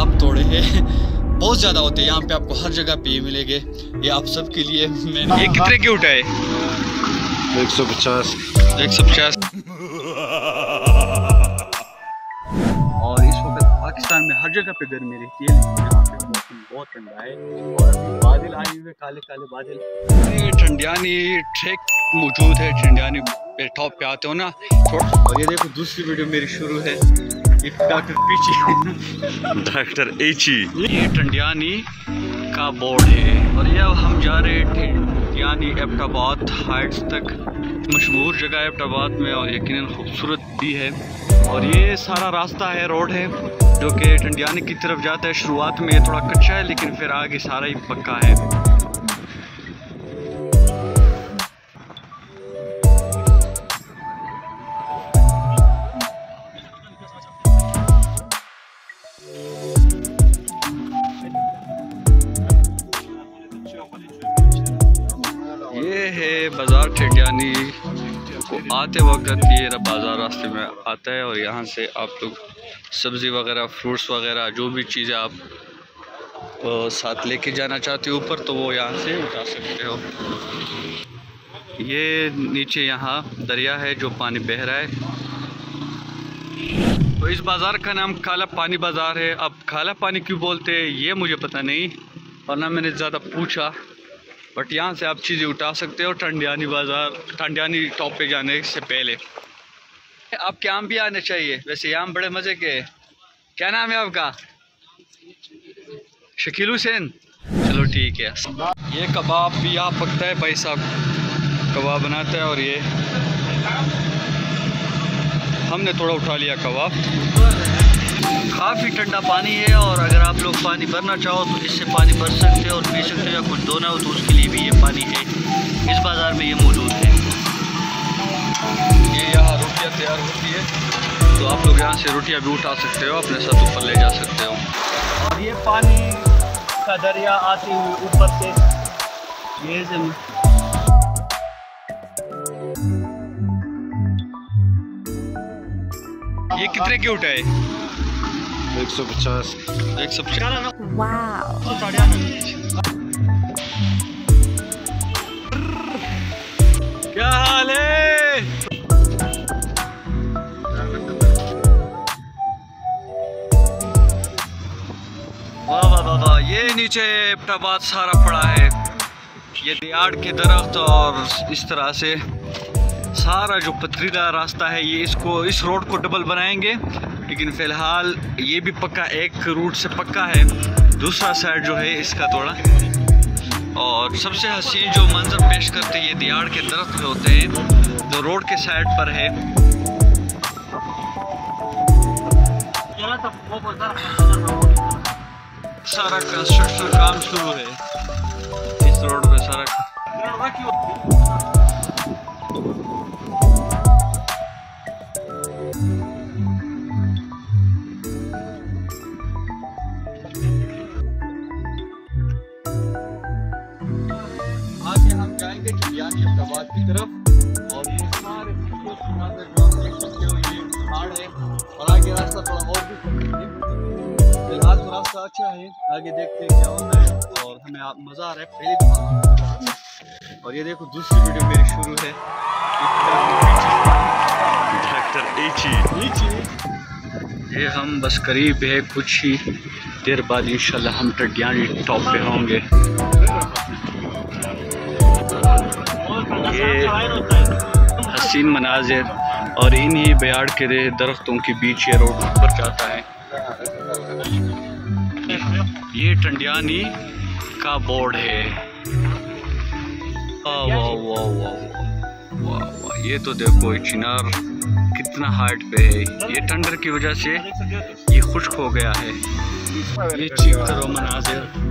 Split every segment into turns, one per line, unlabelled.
जाम तोड़े हैं। बहुत ज़्यादा होते हैं। यहाँ पे आपको हर जगह पे मिलेंगे। ये आप सबके लिए मैंने ये कितने की उठाए?
एक सौ पचास।
एक सौ पचास। और इस वक्त पाकिस्तान में हर जगह पे गर्मी रहती है लेकिन यहाँ पे मौसम बहुत ठंडा है। और बादल आए हुए काले काले बादल। ये ठंडियानी ट्रैक मौजूद है। ठंडियानी पे टॉप पे आते हो ना और ये देखो दूसरी वीडियो मेरी शुरू है। डॉक्टर पीछे।
डॉक्टर एची।
ये टंडियानी का बोर्ड है और ये अब हम जा रहे हैं टंडियानी एबटाबाद हाइट्स तक। मशहूर जगह है एबटाबाद में और यकीनन खूबसूरत भी है। और ये सारा रास्ता है रोड है जो कि टंडियानी की तरफ़ जाता है। शुरुआत में ये थोड़ा कच्चा है लेकिन फिर आगे सारा ही पक्का है। ये है बाज़ार ठेडियानी को आते वक्त ये बाज़ार रास्ते में आता है और यहाँ से आप लोग सब्ज़ी वगैरह, फ्रूट्स वगैरह, जो भी चीज़ें आप साथ लेके जाना चाहते हो ऊपर तो वो यहाँ से उठा सकते हो। ये नीचे यहाँ दरिया है जो पानी बह रहा है। तो इस बाज़ार का नाम काला पानी बाज़ार है। अब काला पानी क्यों बोलते हैं, ये मुझे पता नहीं, और ना मैंने ज़्यादा पूछा। बट यहाँ से आप चीज़ें उठा सकते हो टंडियानी बाज़ार टंडियानी टॉप पे जाने से पहले। आपके आम भी आने चाहिए। वैसे आम बड़े मज़े के। क्या नाम है आपका? शकील हुसैन चलो ठीक है। ये कबाब भी यहाँ पकता है भाई साहब। कबाब बनाता है और ये। हमने थोड़ा उठा लिया कबाब। काफ़ी ठंडा पानी है और अगर आप लोग पानी भरना चाहो तो इससे पानी भर सकते हो और पी सकते हो या कुछ धोना हो तो उसके लिए भी ये पानी है। इस बाज़ार में ये मौजूद है। ये यहाँ रोटियाँ तैयार होती है। तो आप लोग यहाँ से रोटियाँ भी उठा सकते हो, अपने साथ ऊपर ले जा सकते हो। और ये पानी का दरिया आती हुई ऊपर से। ये ये कितने की उठाए?
एक सौ पचास।
एक सौ क्या हाल है? वाह ये नीचे एबटाबाद सारा पड़ा है। ये दियाड़ के दरख्त और इस तरह से सारा जो पथरीला रास्ता है, ये इसको, इस रोड को डबल बनाएँगे। लेकिन फ़िलहाल ये भी पक्का, एक रूट से पक्का है। दूसरा साइड जो है इसका थोड़ा। और सबसे हसीन जो मंजर पेश करते ये दियाड़ के दरख्त होते हैं, जो रोड के साइड पर है। सारा कंस्ट्रक्शन काम शुरू है। इस रोड पे सारा चिड़ियानी अहमदाबाद की तरफ़ और ये सारे खूबसूरत मंजर जो आप देख सकते हो ये पहाड़ है। और आगे रास्ता थोड़ा और भी फ़िलहाल तो रास्ता अच्छा है। आगे देखते हैं क्या होता है। और हमें आप मज़ा आ रहा है पहली दफ़ा। और ये देखो दूसरी वीडियो मेरी शुरू है।
डॉक्टर
ये हम बस करीब है कुछ ही देर बाद इंशाल्लाह हम टडियानी टॉप पे होंगे। हसीन मनाजिर और इन्हीं बयाड़ के रे- दरख्तों के बीच ये रोड ऊपर जाता है। ये टंडियानी का बोर्ड है। वाह वाह वाह वाह वाह वाह। ये तो देखो चिनार कितना हाइट पे है। ये ठंडर की वजह से ये खुश्क हो गया है। ये चेक करो मनाजिर।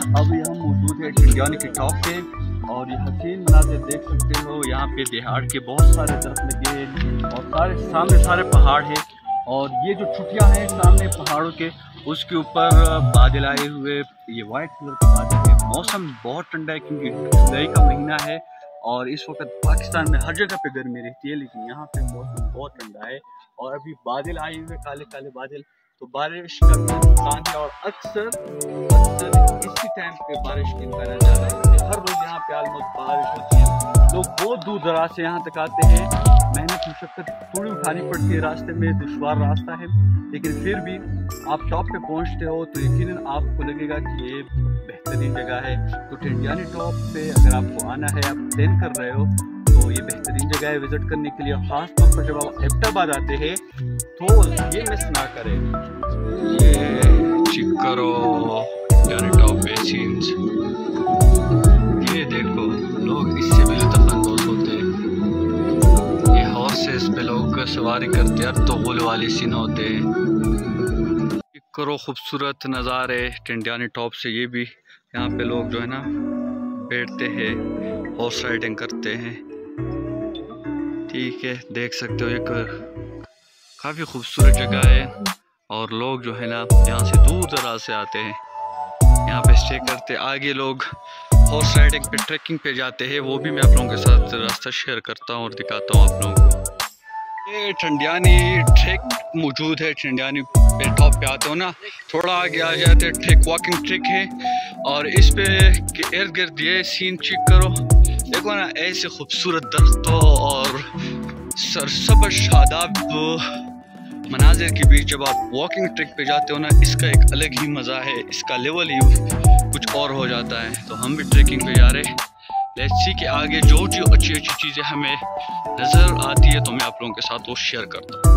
अभी हम मौजूद है टिंडियानी के टॉप पे और ये हसीन मनाजिर देख सकते हो, यहाँ पे दिहाड़ के बहुत सारे दरख्त लगे और सारे, सामने सारे पहाड़ हैं और ये जो छुट्टियाँ हैं सामने पहाड़ों के, उसके ऊपर बादल आए हुए, ये वाइट कलर के बादल है। मौसम बहुत ठंडा है क्योंकि जुलाई का महीना है और इस वक्त पाकिस्तान में हर जगह पे गर्मी रहती है, लेकिन यहाँ पे मौसम बहुत ठंडा है और अभी बादल आए हुए काले काले बादल तो बारिश का नुकसान है और अक्सर अक्सर इसी टाइम पे बारिश की इम्कान ज़्यादा होती है हर रोज़ यहाँ पे आलमोस्ट बारिश होती है। लोग बहुत दूर दराज से यहाँ तक आते हैं। मेहनत मुशक्क़त थोड़ी उठानी पड़ती है रास्ते में, दुशवार रास्ता है। लेकिन फिर भी आप शॉप पे पहुँचते हो तो यकीन आपको लगेगा कि ये बेहतरीन जगह है। तो टिंडियानी टॉप पे अगर आपको आना है, आप प्लान कर रहे हो तो ये बेहतरीन जगह है विज़िट करने के लिए। ख़ास तौर पर जब आप एबटाबाद आते हैं तो ये मिस ना करें। ये चेक टॉप ये देखो, लोग इससे भी लुत्फानंदोज होते हैं। ये हॉर्सेस पे लोग सवारी करते हैं तो गोल वाले सीन होते हैं। करो खूबसूरत नज़ारे टिंडियानी टॉप से ये भी यहाँ पे लोग जो है ना, बैठते हैं हॉर्स राइडिंग करते हैं। ठीक है, देख सकते हो एक काफ़ी खूबसूरत जगह है और लोग जो है ना, यहाँ से दूर दराज से आते हैं। यहाँ पे स्टे करते, आगे लोग हॉर्स राइडिंग पे ट्रैकिंग पे जाते हैं, वो भी मैं आप लोगों के साथ रास्ता शेयर करता हूँ और दिखाता हूँ आप लोगों को। ये ठंडियानी ट्रैक मौजूद है ठंडियानी पे टॉप पे आते हो ना, थोड़ा आगे आ जाते हैं ट्रैक वॉकिंग ट्रैक है, और इस पे इर्द गिर्द ये सीन चेक करो, देखो ना, ऐसे खूबसूरत दरख्तों और सरसब शादाब मनाजिर के बीच जब आप वॉकिंग ट्रिक पे जाते हो ना, इसका एक अलग ही मज़ा है। इसका लेवल ही कुछ और हो जाता है। तो हम भी ट्रैकिंग पे जा रहे लेट्स सी के आगे जो जो अच्छी अच्छी चीज़ें हमें नज़र आती है तो मैं आप लोगों के साथ वो शेयर करता हूँ।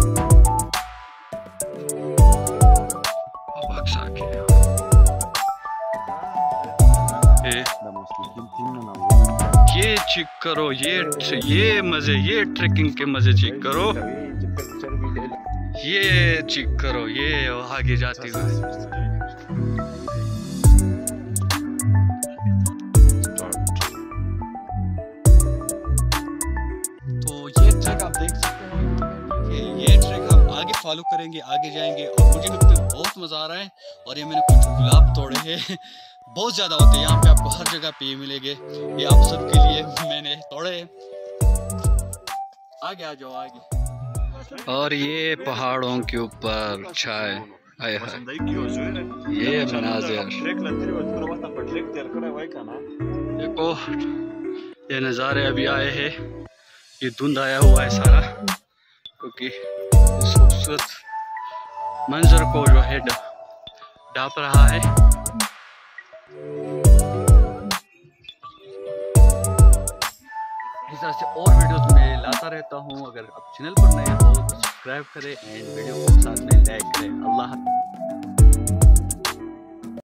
ये चेक करो, ये ये मज़े, ये ट्रैकिंग के मज़े चेक करो। ये चेक करो ये आगे जाती हुई फॉलो करेंगे आगे जाएँगे और मुझे लगता है बहुत मज़ा आ रहा है और ये मैंने कुछ गुलाब तोड़े हैं बहुत ज़्यादा होते हैं यहाँ पे आपको हर जगह पे मिलेंगे ये आप सबके लिए मैंने तोड़े आगे आ जाओ आगे और ये पहाड़ों के ऊपर छाए ये मनाजिर। देखो ये नज़ारे अभी आए हैं। ये धुंध आया हुआ है सारा क्योंकि इस खूबसूरत मंजर को जो है डाप रहा है। तरह से और वीडियोस में लाता रहता हूँ। अगर आप चैनल पर नए हो तो सब्सक्राइब करें, एंड वीडियो को साथ में लाइक करें। अल्लाह